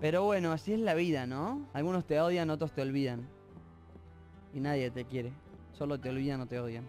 Pero bueno, así es la vida, ¿no? Algunos te odian, otros te olvidan. Y nadie te quiere. Solo te olvidan o te odian.